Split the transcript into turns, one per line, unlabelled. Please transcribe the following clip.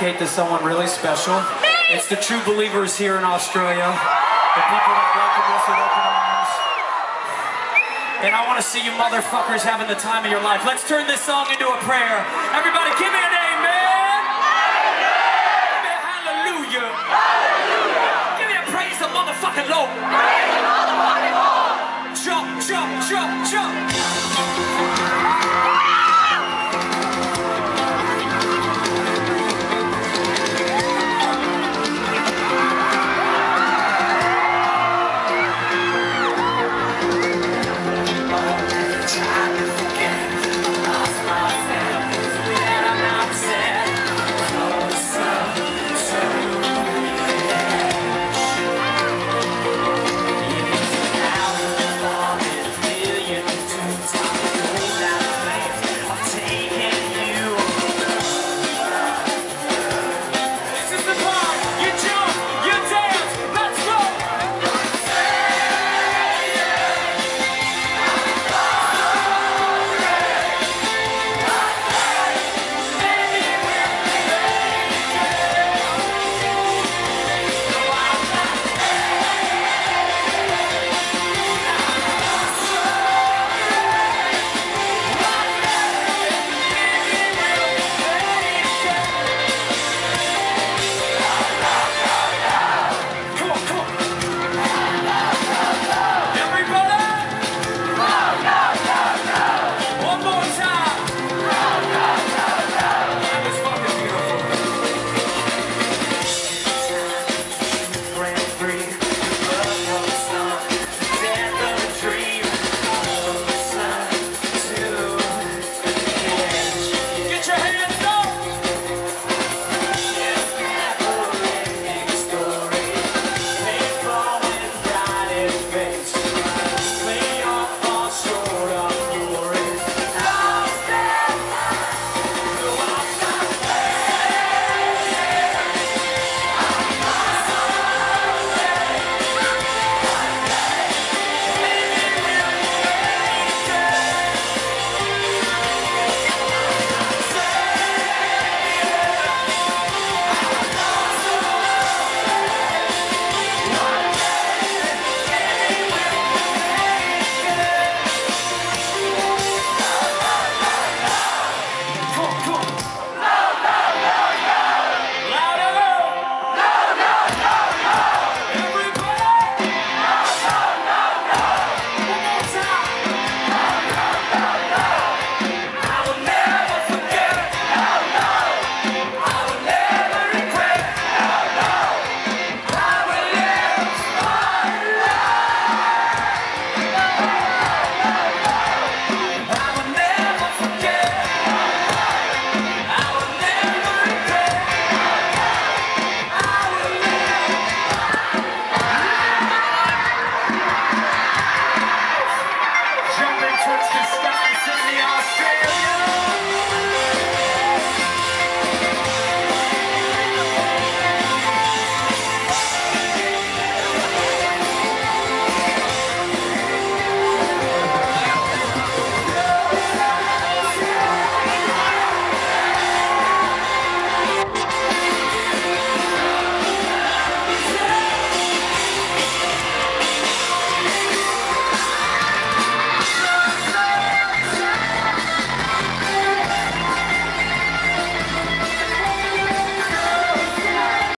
dedicate to someone really special. It's the true believers here in Australia, the people that welcome us with open arms. And I want to see you motherfuckers having the time of your life. Let's turn this song into a prayer. Everybody, give me an amen. Give me a hallelujah. Towards the sky, Sydney, Australia.